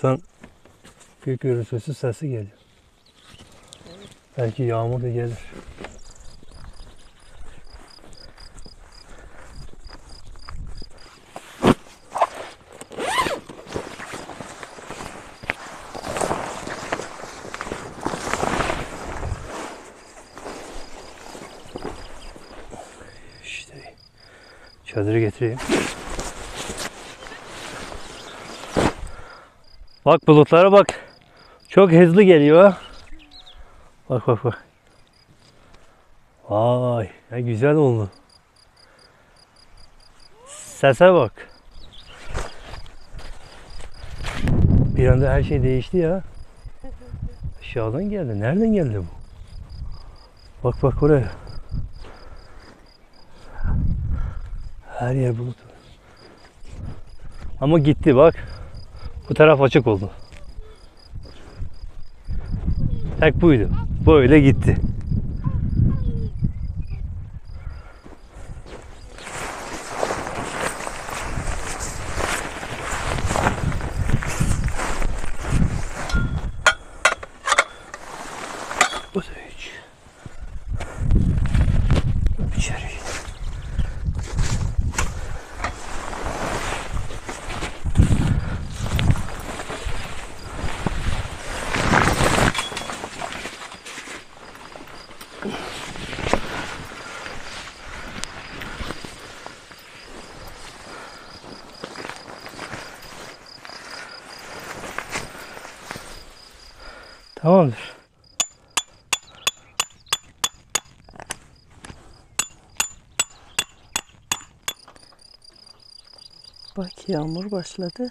taraftan gök gürültüsü sesi geliyor. Belki yağmur da gelir. İşte çadırı getireyim. Bak bulutlara bak. Çok hızlı geliyor. Bak bak bak. Vay ne güzel oldu. Sese bak. Bir anda her şey değişti ya. Aşağıdan geldi. Nereden geldi bu? Bak bak oraya. Her yer bulut. Ama gitti bak. Bu taraf açık oldu. Tek buydu. Böyle gitti. Bu da hiç. İçeri git. Tamamdır. Bak yağmur başladı.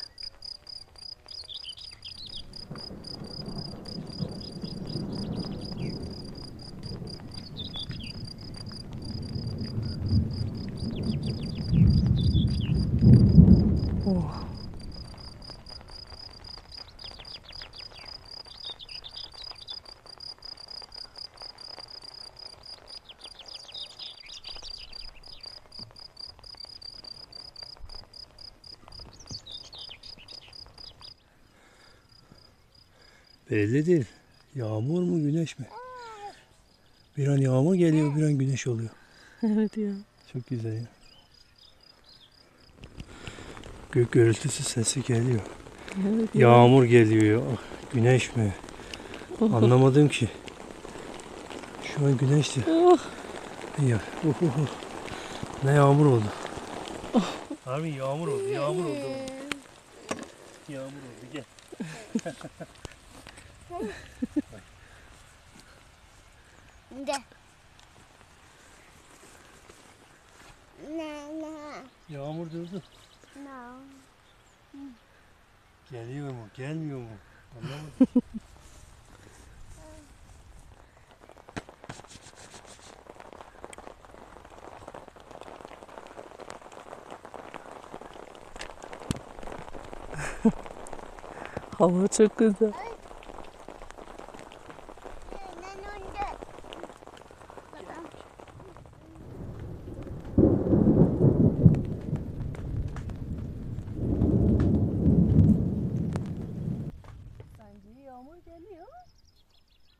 Belli değil. Yağmur mu güneş mi? Bir an yağmur geliyor bir an güneş oluyor. Evet ya. Çok güzel ya. Gök gürültüsü sesi geliyor. Evet ya. Yağmur geliyor. Ah, Güneş mi? Anlamadım ki. Şu an güneşti. Oh. Ya. uh, uh, uh. Ne yağmur oldu. Harbi yağmur oldu. Yağmur oldu. Yağmur oldu. Gel. De. Na na Yağmur durdu. na. Geliyor mu? Gelmiyor mu? Anlamadım. Hava çok güzel. Na nonde. Sence yağmur geliyor.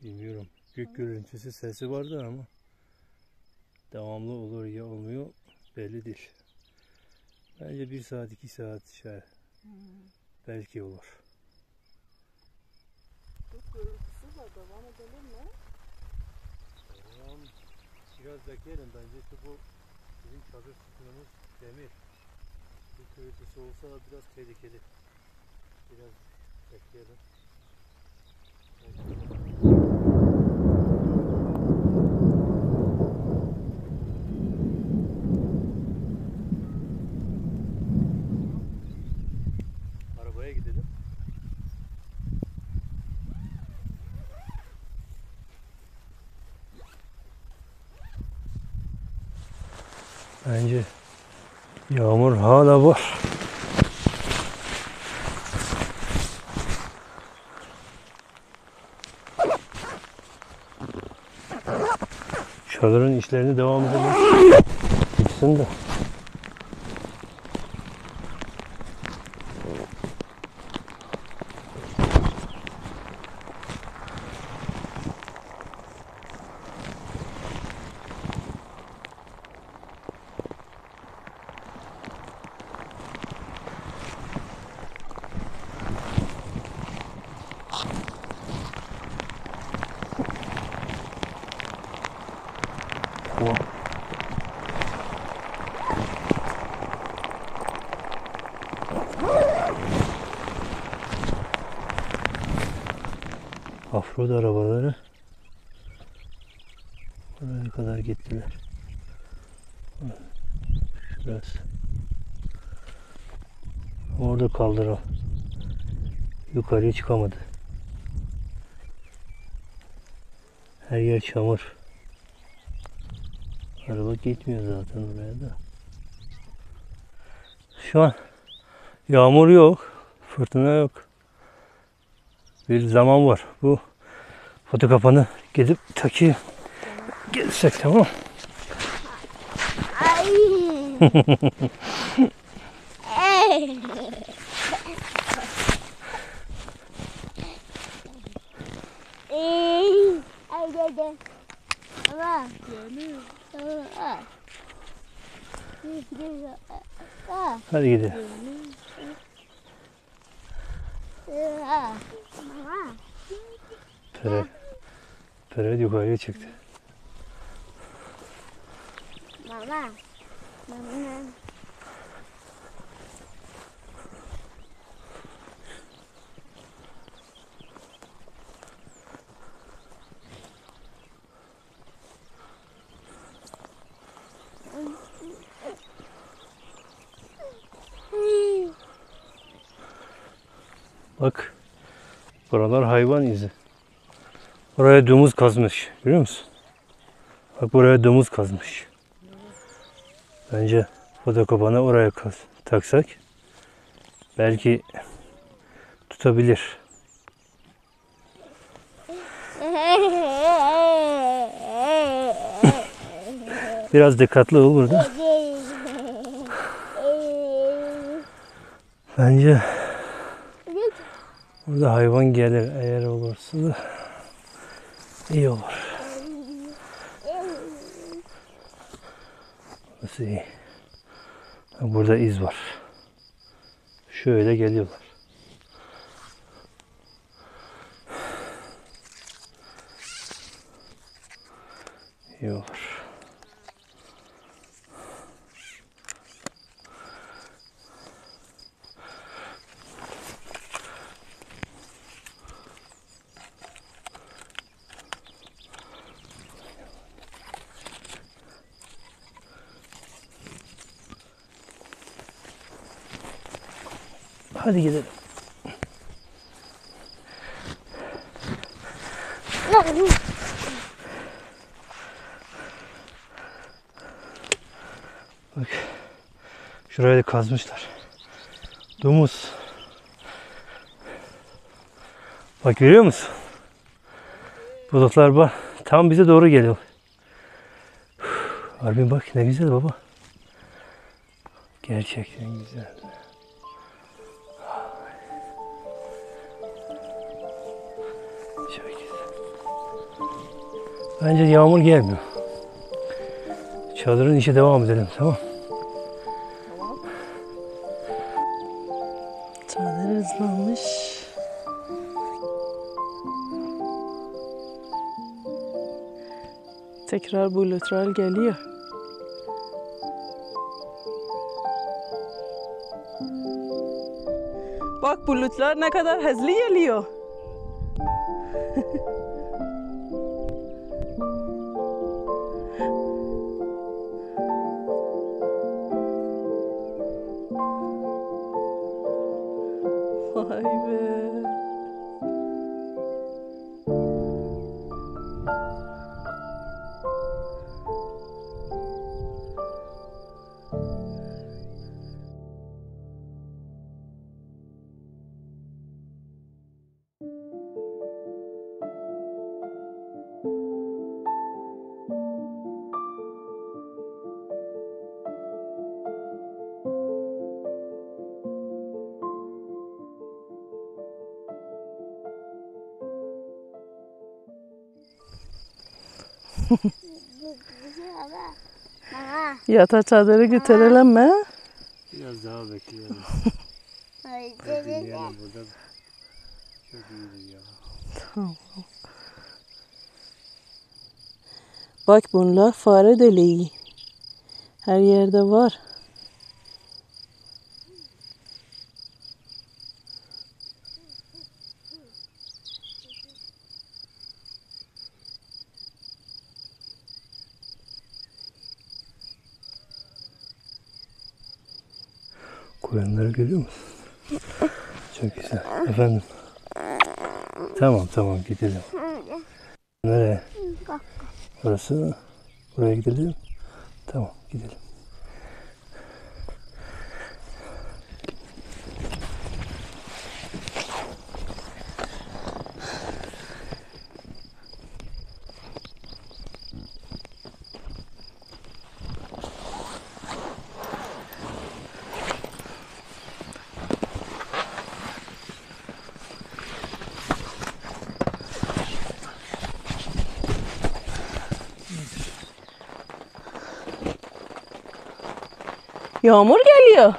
Bilmiyorum. Gök gürültüsü sesi vardı ama devamlı olur ya olmuyor belli değil. Bence bir saat iki saat şey belki olur. Çok gürültüsü var. Devam edelim mi? Tamam. Biraz bekleyelim bence ki bu bizim çadır sütunumuz demir. Bir gürültüsü olsa biraz tehlikeli. Biraz bekleyelim. Arabaya gidelim. Bence yağmur hala var. Çadırın işlerini devam edelim. Bitsin de. bu. Afrod arabaları buraya kadar gittiler. Biraz. Orada kaldır o. Yukarıya çıkamadı. Her yer çamur. Araba gitmiyor zaten oraya da. Şu an yağmur yok. Fırtına yok. Bir zaman var. Bu foto kapanı gidip takayım. Gelsek tamam. Ay. Ey. Ey. Ay dede. Baba. Baba. Baba. Hadi gidelim. Pere, Pere yukarıya çıktı. Mama. Mama. Bak. Buralar hayvan izi. Buraya domuz kazmış. Görüyor musun? Bak buraya domuz kazmış. Bence fotokopanı oraya kaz, taksak belki tutabilir. Biraz dikkatli ol burada. Bence burada hayvan gelir eğer olursa da iyi olur. Nasıl iyi? Burada iz var. Şöyle geliyorlar. İyi olur. Hadi gidelim. Bak. Şurayı da kazmışlar. Domuz. Bak görüyor musun? Bulutlar var. Tam bize doğru geliyor. Harbim bak ne güzel baba. Gerçekten güzel. Bence yağmur gelmiyor. Çadırın işi devam edelim tamam. Çadır ıslanmış. Tekrar bulutlar geliyor. Bak bulutlar ne kadar hızlı geliyor. Yata çadırı götürelim mi? Biraz daha bekleyelim. Dede. burada. Çok iyidir ya. Bak bunlar fare deliği. Her yerde var. Koyunları görüyor musun? Çok güzel. Efendim. Tamam gidelim. Nereye? Orası. Buraya gidelim. Tamam gidelim. Yağmur geliyor.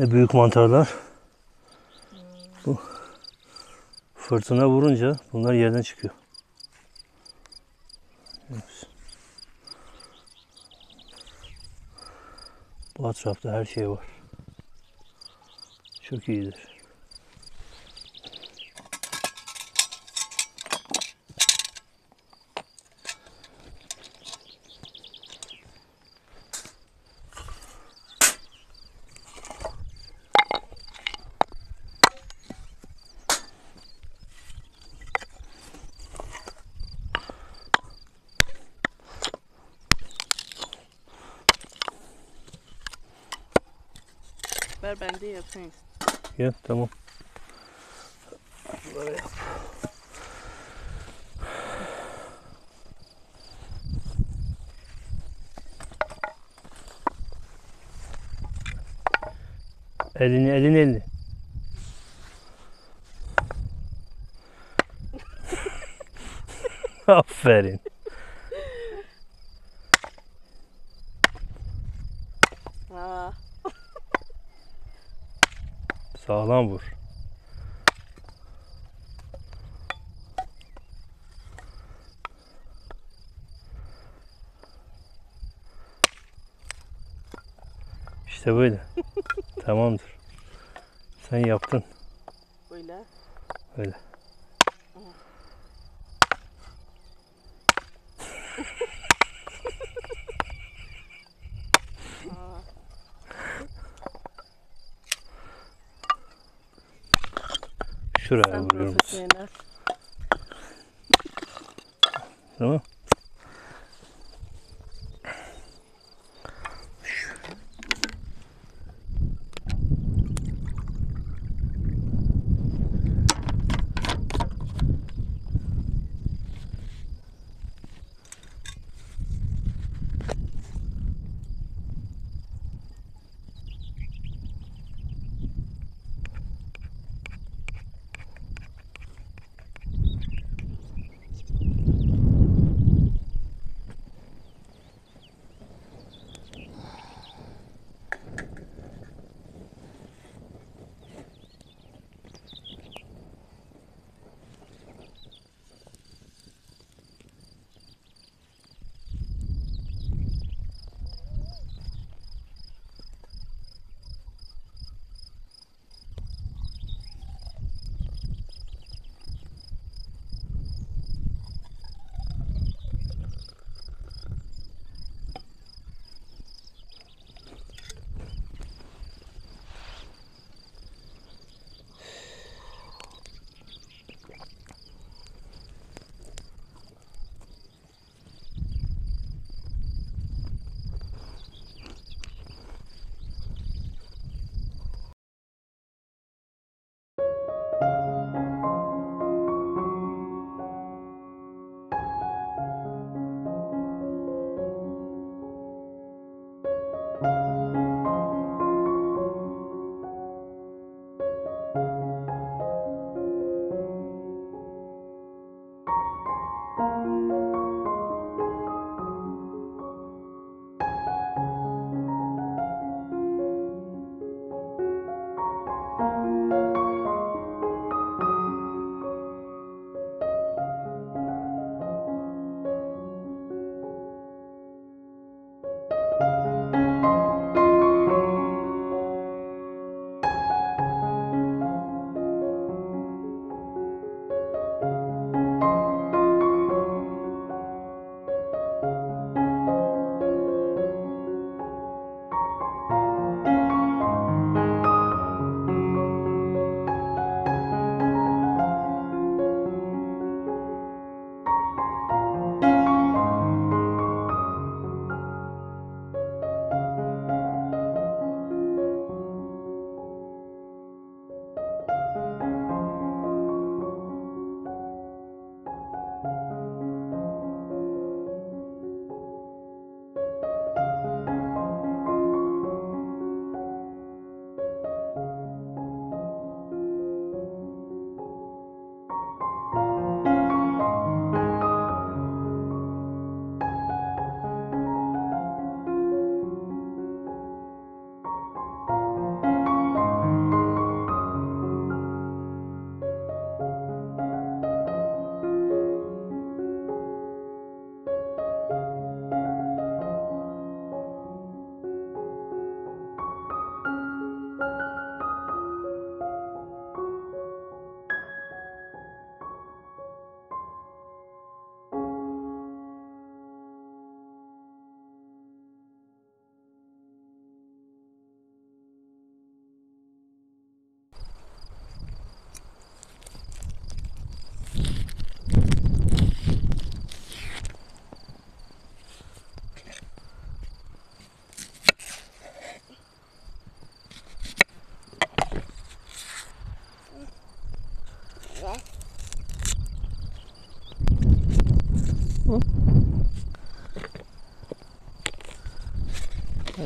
Ne büyük mantarlar. Bu fırtına vurunca bunlar yerden çıkıyor. Bu etrafta her şey var. Çok iyidir. Ver ben de yapayım. Gel tamam. Elini elini elini. Aferin. Sağlam vur. İşte böyle. Tamamdır. Sen yaptın. böyle. Öyle. Şuraya Sen vuruyorum. Tamam.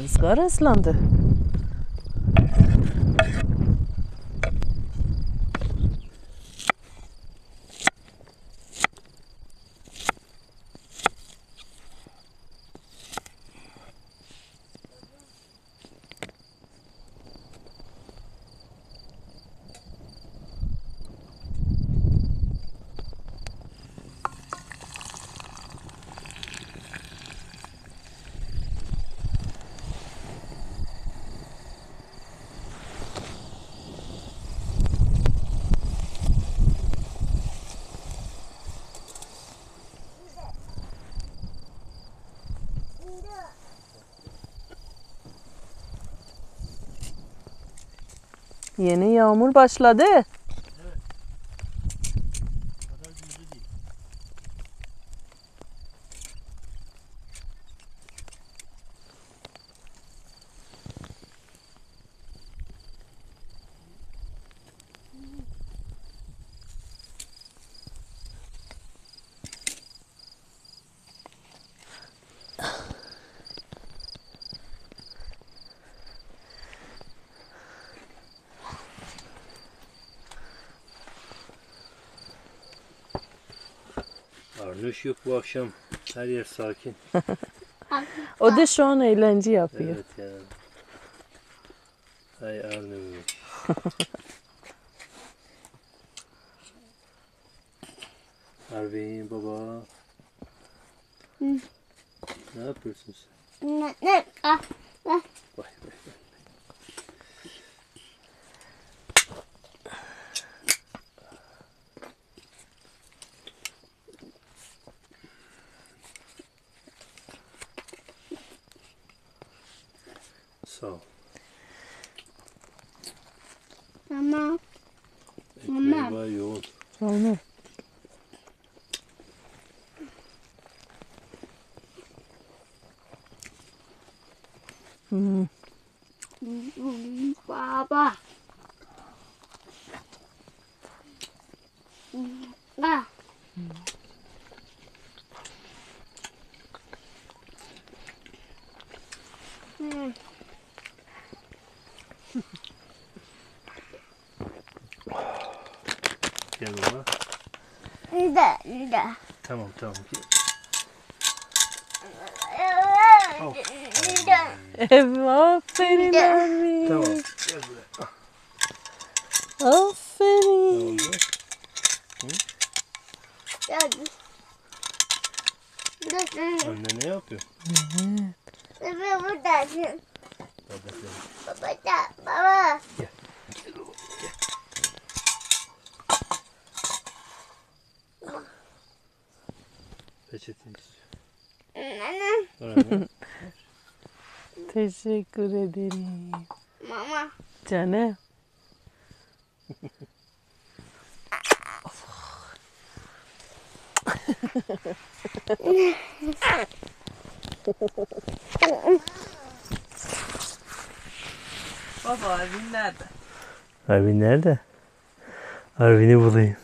Sverreslande. Yeni yağmur başladı. Arnuş yok bu akşam. Her yer sakin. O da şu an eğlence yapıyor. Evet ya. Hay Arnuş. Arvin baba. Ne yapıyorsun sen? Ne ne ah Vay vay vay. Sağ ol. tamam. Ekmeği Mama. var yoğun. Onu. Hmm. Baba. Ah. Hmm. Gel baba. Nida, nida. Tamam tamam. Nida. Evet, aferin Arvin. Tamam. Gel buraya. Ne Aferin. oldu? Hadi. Dur, Anne ne yapıyor? Baba buradasın. Baba sen. Baba da, baba. Gel baba gel. Peçeteni istiyor. Nana, Ver anne. Teşekkür ederim. mama. Canım. Baba Arvin nerede? Arvin nerede? Arvin'i bulayım.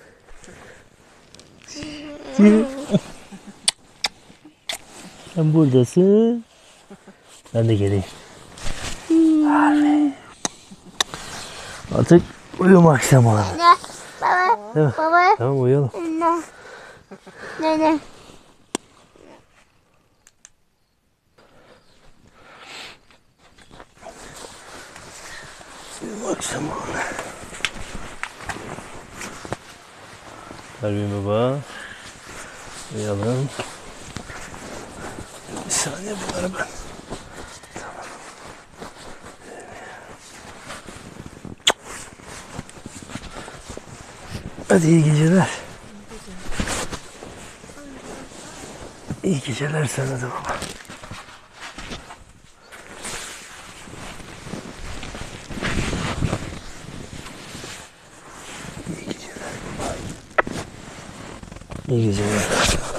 Sen buradasın. Ben de geleyim. Arvin. Artık uyumak zamanı. Ne? Baba, Değil mi? baba. Tamam uyuyalım. Ne? Ne ne? Uyumak zamanı. Arvin baba. Uyuyalım. Bir saniye bunları ben. Hadi iyi geceler. İyi geceler sana da baba. İyi geceler baba. İyi geceler.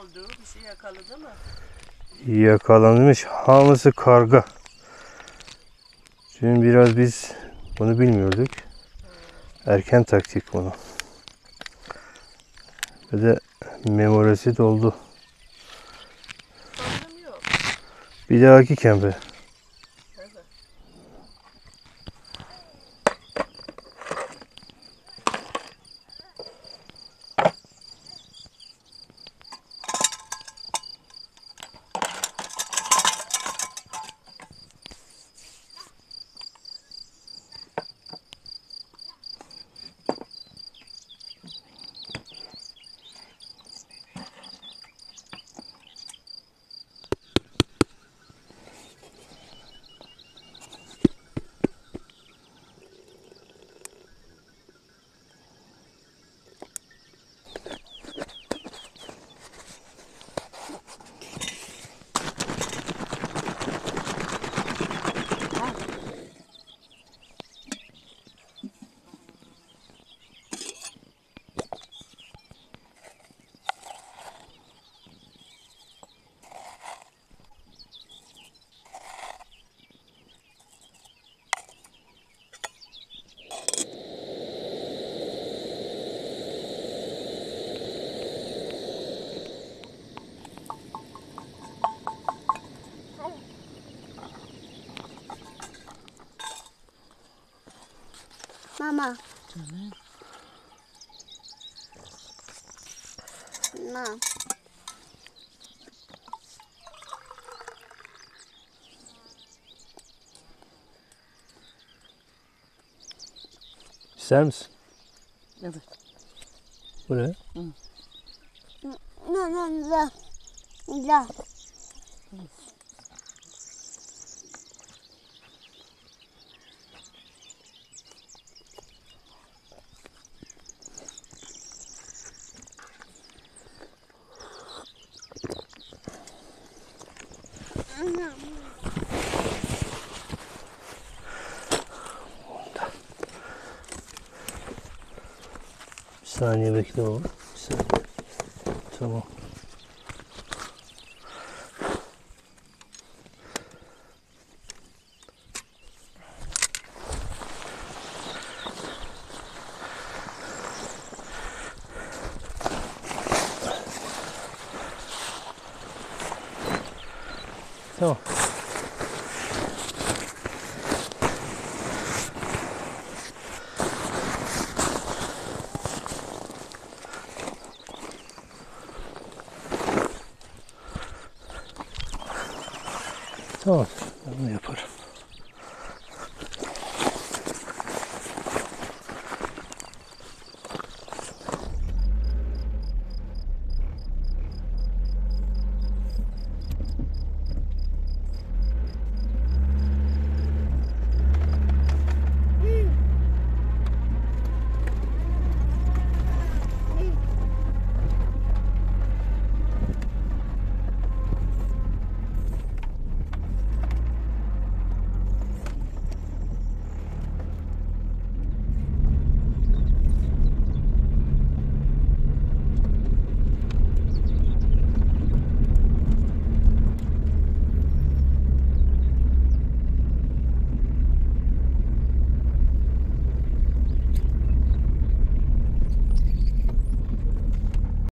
Hamsi yakaladı mı? Yakalanmış hamısı karga. Dün biraz biz bunu bilmiyorduk. Erken taktik bunu. Ve de memorisi doldu. Bir dahaki kempe. Evet. Mama. Mama. İster misin? Evet. Bu ne? No, no, no. No. Bir saniye bekle oğlum. Bir saniye. Tamam. Tamam. Tamam. Bunu yaparım.